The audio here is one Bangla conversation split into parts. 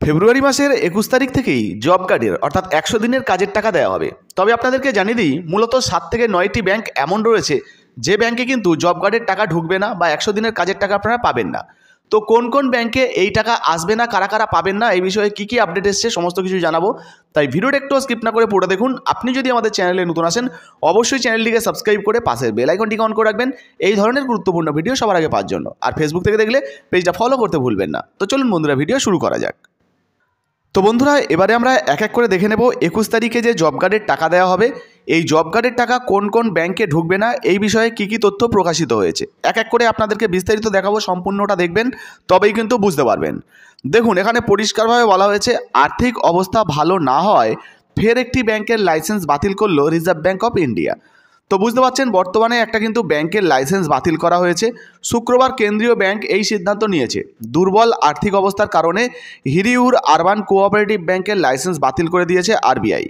ফেব্রুয়ারি মাসের একুশ তারিখ থেকেই জব কার্ডের, অর্থাৎ একশো দিনের কাজের টাকা দেওয়া হবে। তবে আপনাদেরকে জানিয়ে দিই, মূলত সাত থেকে নয়টি ব্যাংক এমন রয়েছে, যে ব্যাংকে কিন্তু জব কার্ডের টাকা ঢুকবে না বা একশো দিনের কাজের টাকা আপনারা পাবেন না। তো কোন কোন ব্যাংকে এই টাকা আসবে না, কারা কারা পাবেন না, এই বিষয়ে কী কী আপডেট এসছে সমস্ত কিছু জানাব। তাই ভিডিওটা একটু স্কিপ না করে পুরো দেখুন। আপনি যদি আমাদের চ্যানেলে নতুন আসেন, অবশ্যই চ্যানেলটিকে সাবস্ক্রাইব করে পাশের বেল আইকনটিকে অন করে রাখবেন। এই ধরনের গুরুত্বপূর্ণ ভিডিও সবার আগে পাওয়ার জন্য। আর ফেসবুক থেকে দেখলে পেজটা ফলো করতে ভুলবেন না। তো চলুন বন্ধুরা, ভিডিও শুরু করা যাক। তো বন্ধুরা, এবারে আমরা এক এক করে দেখে নেব একুশ তারিখে যে জব কার্ডের টাকা দেওয়া হবে। এই জব কার্ডের টাকা কোন কোন ব্যাংকে ঢুকবে না, এই বিষয়ে কী কী তথ্য প্রকাশিত হয়েছে। এক এক করে আপনাদেরকে বিস্তারিত দেখাবো, সম্পূর্ণটা দেখবেন, তবেই কিন্তু বুঝতে পারবেন। দেখুন, এখানে পরিষ্কারভাবে বলা হয়েছে, আর্থিক অবস্থা ভালো না হয় ফের একটি ব্যাংকের লাইসেন্স বাতিল করল রিজার্ভ ব্যাঙ্ক অফ ইন্ডিয়া তো বুঝতে পারছেন, বর্তমানে একটা কিন্তু ব্যাংকের লাইসেন্স বাতিল করা হয়েছে। শুক্রবার কেন্দ্রীয় ব্যাংক এই সিদ্ধান্ত নিয়েছে। দুর্বল আর্থিক অবস্থার কারণে হিরিউর আরবান কোঅপারেটিভ ব্যাংকের লাইসেন্স বাতিল করে দিয়েছে আরবিআই।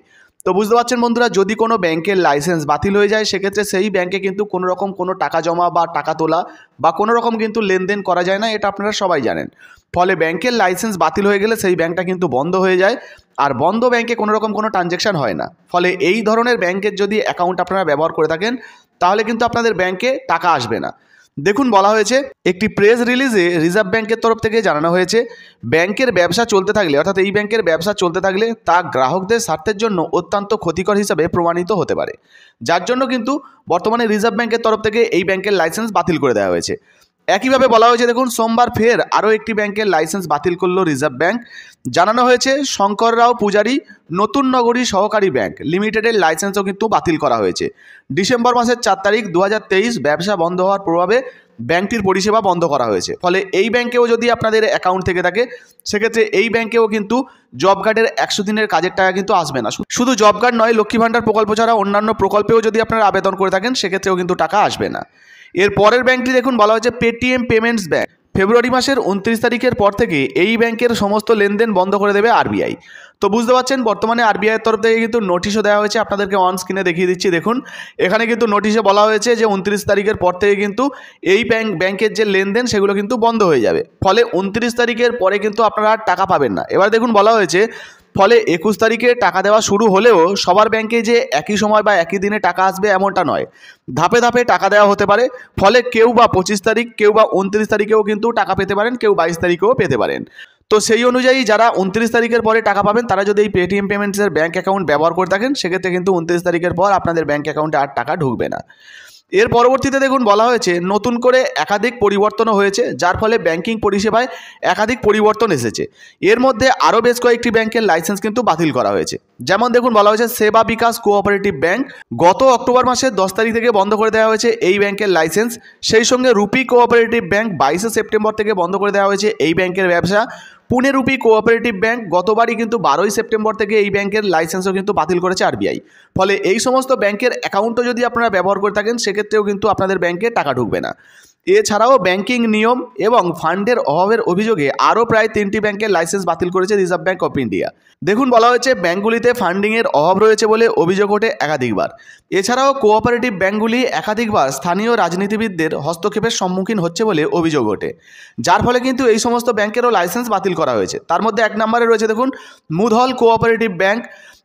তো বুঝতে পারছেন বন্ধুরা, যদি কোনো ব্যাংকের লাইসেন্স বাতিল হয়ে যায়, সেক্ষেত্রে সেই ব্যাংকে কিন্তু কোনো রকম কোনো টাকা জমা বা টাকা তোলা বা কোনো রকম কিন্তু লেনদেন করা যায় না, এটা আপনারা সবাই জানেন। ফলে ব্যাংকের লাইসেন্স বাতিল হয়ে গেলে সেই ব্যাংকটা কিন্তু বন্ধ হয়ে যায় আর বন্ধ ব্যাংকে কোনো রকম কোনো ট্রানজ্যাকশান হয় না। ফলে এই ধরনের ব্যাংকের যদি অ্যাকাউন্ট আপনারা ব্যবহার করে থাকেন, তাহলে কিন্তু আপনাদের ব্যাংকে টাকা আসবে না। দেখুন, বলা হয়েছে, একটি প্রেস রিলিজে রিজার্ভ ব্যাংকের তরফ থেকে জানানো হয়েছে, ব্যাংকের ব্যবসা চলতে থাকলে, অর্থাৎ এই ব্যাংকের ব্যবসা চলতে থাকলে তা গ্রাহকদের স্বার্থের জন্য অত্যন্ত ক্ষতিকর হিসাবে প্রমাণিত হতে পারে। যার জন্য কিন্তু বর্তমানে রিজার্ভ ব্যাংকের তরফ থেকে এই ব্যাংকের লাইসেন্স বাতিল করে দেওয়া হয়েছে। একইভাবে বলা হয়েছে, দেখুন, সোমবার ফের আরও একটি ব্যাংকের লাইসেন্স বাতিল করল রিজার্ভ ব্যাংক। জানানো হয়েছে, শঙ্কর রাও পূজারি, নতুন নগরী সহকারী ব্যাংক লিমিটেডের লাইসেন্সও কিন্তু বাতিল করা হয়েছে। ডিসেম্বর মাসের চার তারিখ দু হাজার তেইশ, ব্যবসা বন্ধ হওয়ার প্রভাবে ব্যাংকটির পরিষেবা বন্ধ করা হয়েছে। ফলে এই ব্যাংকেও যদি আপনাদের অ্যাকাউন্ট থেকে থাকে, সেক্ষেত্রে এই ব্যাংকেও কিন্তু জব কার্ডের একশো দিনের কাজের টাকা কিন্তু আসবে না। শুধু জব কার্ড নয়, লক্ষ্মী ভাণ্ডার প্রকল্প ছাড়া অন্যান্য প্রকল্পেও যদি আপনারা আবেদন করে থাকেন, সেক্ষেত্রেও কিন্তু টাকা আসবে না। এর পরের ব্যাংকটি দেখুন, বলা হয়েছে পেটিএম পেমেন্টস ব্যাংক ফেব্রুয়ারি মাসের উনত্রিশ তারিখের পর থেকে এই ব্যাংকের সমস্ত লেনদেন বন্ধ করে দেবে আরবিআই। তো বুঝতে পারছেন, বর্তমানে আরবিআইয়ের তরফ থেকে কিন্তু নোটিশও দেওয়া হয়েছে, আপনাদেরকে অন স্ক্রিনে দেখিয়ে দিচ্ছি, দেখুন। এখানে কিন্তু নোটিশে বলা হয়েছে যে উনত্রিশ তারিখের পর থেকে কিন্তু এই ব্যাংক, ব্যাংকের যে লেনদেন সেগুলো কিন্তু বন্ধ হয়ে যাবে। ফলে উনত্রিশ তারিখের পরে কিন্তু আপনারা আর টাকা পাবেন না। এবার দেখুন বলা হয়েছে ফলে একুশ তারিখে টাকা দেওয়া শুরু হলেও সবার ব্যাংকে যে একই সময় বা একই দিনে টাকা আসবে এমনটা নয়। ধাপে ধাপে টাকা দেওয়া হতে পারে, ফলে কেউ বা পঁচিশ তারিখ, কেউ বা উনত্রিশ তারিখেও কিন্তু টাকা পেতে পারেন, কেউ বাইশ তারিখেও পেতে পারেন। তো সেই অনুযায়ী যারা উনত্রিশ তারিখের পরে টাকা পাবেন, তারা যদি এই পেটিএম পেমেন্টসের ব্যাঙ্ক অ্যাকাউন্ট ব্যবহার করে থাকেন, সেক্ষেত্রে কিন্তু উনত্রিশ তারিখের পর আপনাদের ব্যাঙ্ক অ্যাকাউন্টে আর টাকা ঢুকবে না। এর পরবর্তীতে দেখুন বলা হয়েছে, নতুন করে একাধিক পরিবর্তনও হয়েছে, যার ফলে ব্যাংকিং পরিষেবায় একাধিক পরিবর্তন এসেছে। এর মধ্যে আরও বেশ কয়েকটি ব্যাংকের লাইসেন্স কিন্তু বাতিল করা হয়েছে। যেমন দেখুন বলা হয়েছে, সেবা বিকাশ কোঅপারেটিভ ব্যাংক গত অক্টোবর মাসের দশ তারিখ থেকে বন্ধ করে দেওয়া হয়েছে এই ব্যাংকের লাইসেন্স। সেই সঙ্গে রুপি কোঅপারেটিভ ব্যাংক বাইশে সেপ্টেম্বর থেকে বন্ধ করে দেওয়া হয়েছে এই ব্যাংকের ব্যবসা। পুনে রুপি কোঅপারেটিভ ব্যাংক গতবারই কিন্তু বারোই সেপ্টেম্বর থেকে এই ব্যাংকের লাইসেন্সও কিন্তু বাতিল করেছে আরবিআই। ফলে এই সমস্ত ব্যাংকের অ্যাকাউন্টও যদি আপনারা ব্যবহার করে থাকেন, সেক্ষেত্রেও কিন্তু আপনাদের ব্যাংকে টাকা ঢুকবে না। এছাড়াও ব্যাংকিং নিয়ম এবং ফান্ডের অভাবের অভিযোগে আরও প্রায় তিনটি ব্যাংকের লাইসেন্স বাতিল করেছে রিজার্ভ ব্যাংক অফ ইন্ডিয়া। দেখুন, বলা হয়েছে ব্যাংকগুলিতে ফান্ডিংয়ের অভাব রয়েছে বলে অভিযোগ ওঠে একাধিকবার। এছাড়াও কোঅপারেটিভ ব্যাংকগুলি একাধিকবার স্থানীয় রাজনীতিবিদদের হস্তক্ষেপের সম্মুখীন হচ্ছে বলে অভিযোগ ওঠে। যার ফলে কিন্তু এই সমস্ত ব্যাংকেরও লাইসেন্স বাতিল করা হয়েছে। তার মধ্যে এক নম্বরে রয়েছে, দেখুন, মুধল কোঅপারেটিভ ব্যাংক,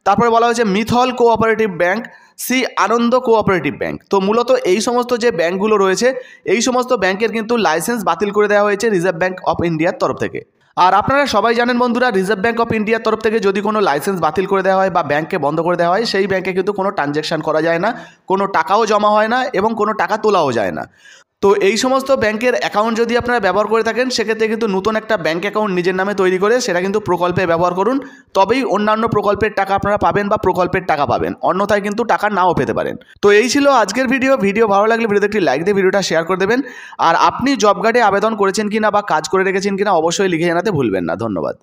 তারপরে বলা হয়েছে মিথল কোঅপারেটিভ ব্যাংক সি আনন্দ কোঅপারেটিভ ব্যাংক তো মূলত এই সমস্ত যে ব্যাংকগুলো রয়েছে, এই সমস্ত ব্যাংকের কিন্তু লাইসেন্স বাতিল করে দেওয়া হয়েছে রিজার্ভ ব্যাংক অফ ইন্ডিয়ার তরফ থেকে। আর আপনারা সবাই জানেন বন্ধুরা রিজার্ভ ব্যাঙ্ক অফ ইন্ডিয়ার তরফ থেকে যদি কোনো লাইসেন্স বাতিল করে দেওয়া হয় বা ব্যাংকে বন্ধ করে দেওয়া হয়, সেই ব্যাংকে কিন্তু কোনো ট্রানজ্যাকশান করা যায় না, কোনো টাকাও জমা হয় না এবং কোনো টাকা তোলাও যায় না। তো এই সমস্ত ব্যাংকের অ্যাকাউন্ট যদি আপনারা ব্যবহার করে থাকেন, সেক্ষেত্রে কিন্তু নতুন একটা ব্যাংক অ্যাকাউন্ট নিজের নামে তৈরি করে সেটা কিন্তু প্রকল্পে ব্যবহার করুন। তবেই অন্যান্য প্রকল্পের টাকা আপনারা পাবেন বা প্রকল্পের টাকা পাবেন। অন্যথায় কিন্তু টাকা নাও পেতে পারেন। তো এই ছিল আজকের ভিডিও ভিডিও ভালো লাগলে ভিডিওতে একটি লাইক দিয়ে ভিডিওটা শেয়ার করে দেবেন। আর আপনি জব কার্ডে আবেদন করেছেন কিনা বা কাজ করে রেখেছেন কিনা অবশ্যই লিখে জানাতে ভুলবেন না। ধন্যবাদ।